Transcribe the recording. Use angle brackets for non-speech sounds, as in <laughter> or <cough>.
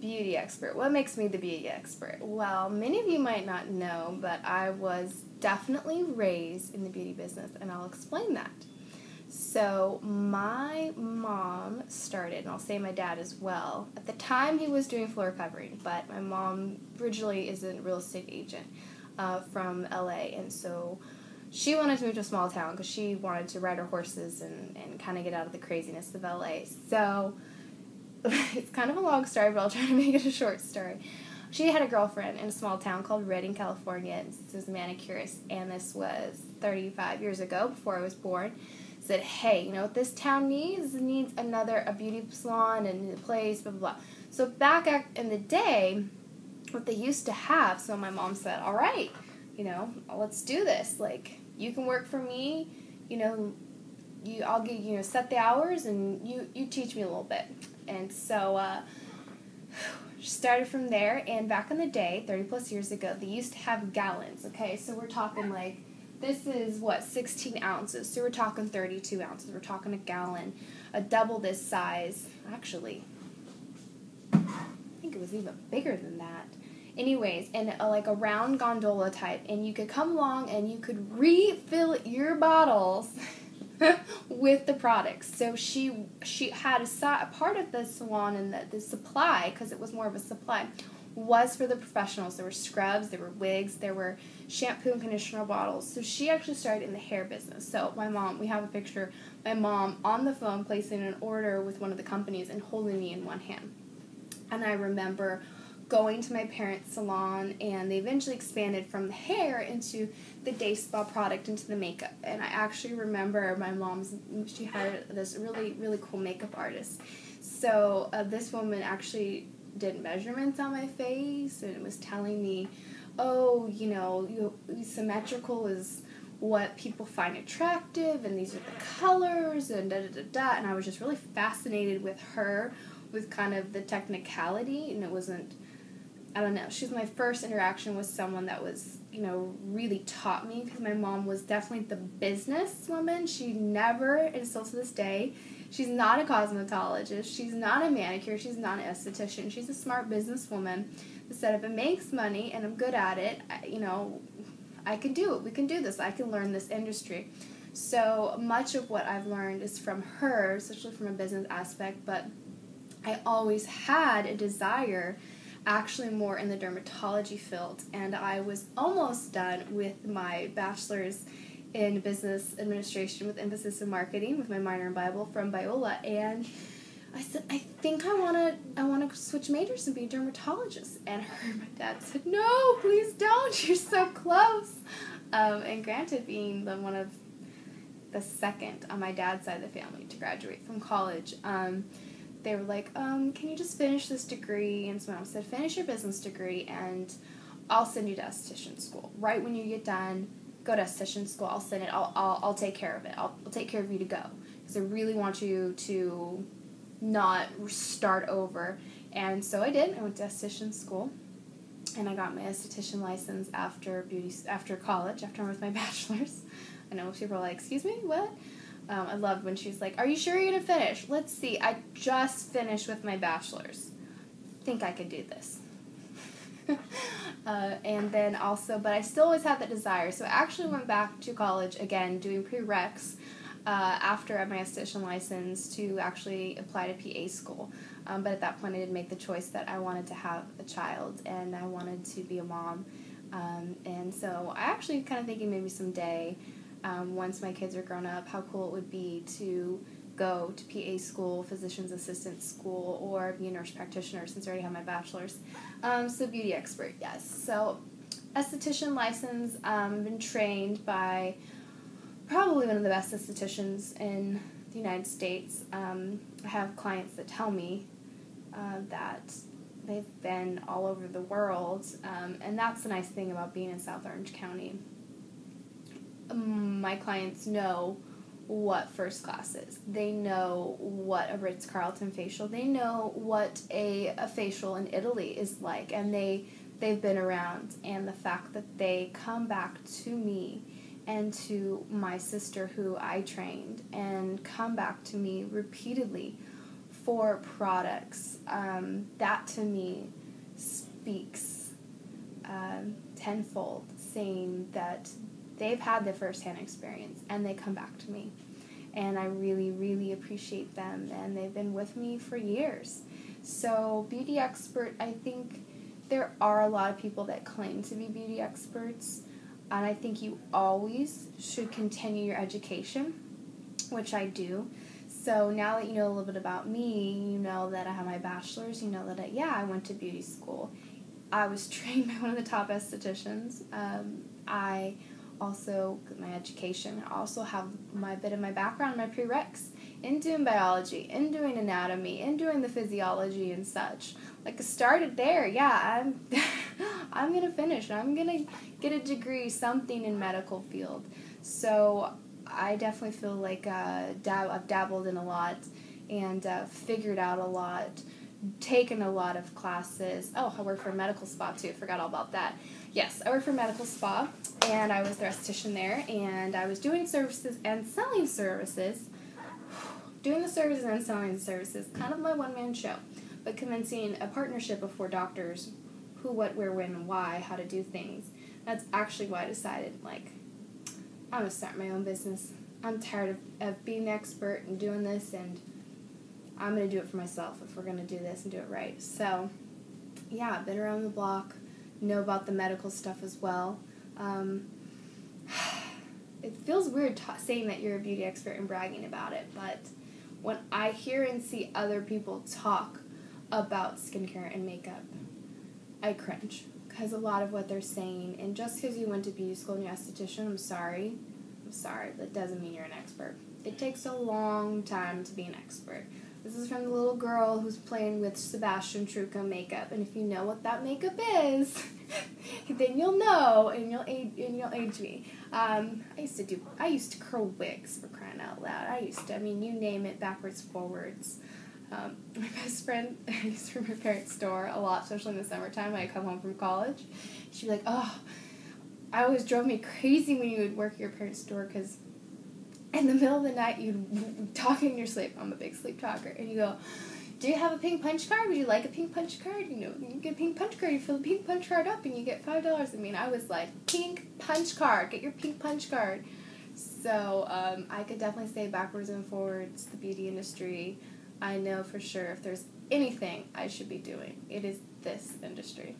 beauty expert. What makes me the beauty expert? Well, many of you might not know, but I was definitely raised in the beauty business, and I'll explain that. So, my mom started, and I'll say my dad as well. At the time, he was doing floor covering, but my mom originally is a real estate agent uh, from LA, and so she wanted to move to a small town because she wanted to ride her horses and, and kind of get out of the craziness of LA. So, <laughs> it's kind of a long story, but I'll try to make it a short story. She had a girlfriend in a small town called Redding, California. This was a manicurist, and this was 35 years ago before I was born. Said, hey, you know what this town needs? It needs another a beauty salon and a place, blah blah blah. So back in the day, what they used to have. So my mom said, all right, you know, let's do this. Like you can work for me, you know, you I'll get you know set the hours and you you teach me a little bit. And so uh, <sighs> started from there. And back in the day, 30 plus years ago, they used to have gallons. Okay, so we're talking like this is what 16 ounces. So we're talking 32 ounces. We're talking a gallon, a double this size. Actually, I think it was even bigger than that. Anyways, and a, like a round gondola type, and you could come along and you could refill your bottles. <laughs> <laughs> with the products. So she she had a, a part of the salon and the, the supply because it was more of a supply was for the professionals. There were scrubs, there were wigs, there were shampoo and conditioner bottles. So she actually started in the hair business. So my mom, we have a picture, my mom on the phone placing an order with one of the companies and holding me in one hand. And I remember going to my parents' salon, and they eventually expanded from the hair into the day spa product into the makeup. And I actually remember my mom's, she hired this really, really cool makeup artist. So uh, this woman actually did measurements on my face and was telling me, oh, you know, you, symmetrical is what people find attractive, and these are the colors, and da da da da. And I was just really fascinated with her, with kind of the technicality, and it wasn't I don't know. She's my first interaction with someone that was, you know, really taught me because my mom was definitely the business woman. She never, and still to this day, she's not a cosmetologist. She's not a manicure. She's not an esthetician. She's a smart businesswoman that said, if it makes money and I'm good at it, I, you know, I can do it. We can do this. I can learn this industry. So much of what I've learned is from her, especially from a business aspect, but I always had a desire actually more in the dermatology field, and I was almost done with my bachelor's in business administration with emphasis in marketing with my minor in Bible from Biola, and I said, I think I want to I want to switch majors and be a dermatologist. And her, my dad said, No, please don't. <laughs> You're so close. Um, and granted, being the one of the second on my dad's side of the family to graduate from college. Um, they were like, um, can you just finish this degree? And so mom said, finish your business degree and I'll send you to esthetician school. Right when you get done, go to esthetician school. I'll send it. I'll, I'll, I'll take care of it. I'll, I'll take care of you to go. Because I really want you to not start over. And so I did. I went to esthetician school. And I got my esthetician license after beauty after college, after I was my <laughs> bachelor's. I know people are like, excuse me, what? Um, I loved when she's like, "Are you sure you're gonna finish?" Let's see. I just finished with my bachelor's. Think I could do this. <laughs> uh, and then also, but I still always had that desire. So I actually went back to college again, doing prereqs uh, after my esthetician license to actually apply to PA school. Um, but at that point, I did make the choice that I wanted to have a child and I wanted to be a mom. Um, and so I actually kind of thinking maybe someday um, once my kids are grown up, how cool it would be to go to PA school, physician's assistant school, or be a nurse practitioner since I already have my bachelor's. Um, so, beauty expert, yes. So, esthetician license, um, been trained by probably one of the best estheticians in the United States. Um, I have clients that tell me uh, that they've been all over the world, um, and that's the nice thing about being in South Orange County my clients know what first class is. They know what a Ritz Carlton facial. They know what a, a facial in Italy is like, and they they've been around. And the fact that they come back to me and to my sister who I trained, and come back to me repeatedly for products, um, that to me speaks um, tenfold, saying that they've had the firsthand experience and they come back to me. And I really, really appreciate them, and they've been with me for years. So, beauty expert, I think there are a lot of people that claim to be beauty experts, and I think you always should continue your education, which I do. So now that you know a little bit about me, you know that I have my bachelor's, you know that I, yeah, I went to beauty school. I was <laughs> trained by one of the top estheticians. Um, I also my education. I also have my bit of my background, my prereqs in doing biology, in doing anatomy, in doing the physiology and such. Like started there, yeah. I'm <laughs> I'm gonna finish. I'm gonna get a degree, something in medical field. So I definitely feel like uh, dab- I've dabbled in a lot and uh, figured out a lot, taken a lot of classes. Oh, I work for a medical spa too. Forgot all about that. Yes, I work for medical spa, and I was the esthetician there, and I was doing services and selling services. <sighs> Doing the services and selling the services, kind of my one man show, but commencing a partnership of four doctors who, what, where, when, why, how to do things. That's actually why I decided, like, I'm gonna start my own business. I'm tired of, of being the expert and doing this, and I'm gonna do it for myself if we're gonna do this and do it right. So, yeah, I've been around the block, know about the medical stuff as well. Um, it feels weird ta- saying that you're a beauty expert and bragging about it, but when I hear and see other people talk about skincare and makeup, I cringe because a lot of what they're saying, and just because you went to beauty school and you're esthetician, I'm sorry, I'm sorry, that doesn't mean you're an expert. It takes a long time to be an expert. This is from the little girl who's playing with Sebastian Trucco makeup, and if you know what that makeup is, <laughs> then you'll know, and you'll age, and you'll age me. Um, I used to do, I used to curl wigs for crying out loud. I used to, I mean, you name it, backwards, forwards. Um, <laughs> my best friend <laughs> I used to my parents' store a lot, especially in the summertime when I come home from college. She'd be like, "Oh, I always drove me crazy when you would work at your parents' store because in the middle of the night you'd talk in your sleep. I'm a big sleep talker, and you go." Do you have a pink punch card? Would you like a pink punch card? You know, you get a pink punch card, you fill the pink punch card up and you get five dollars. I mean, I was like, pink punch card, get your pink punch card. So um, I could definitely say backwards and forwards the beauty industry. I know for sure if there's anything I should be doing, it is this industry.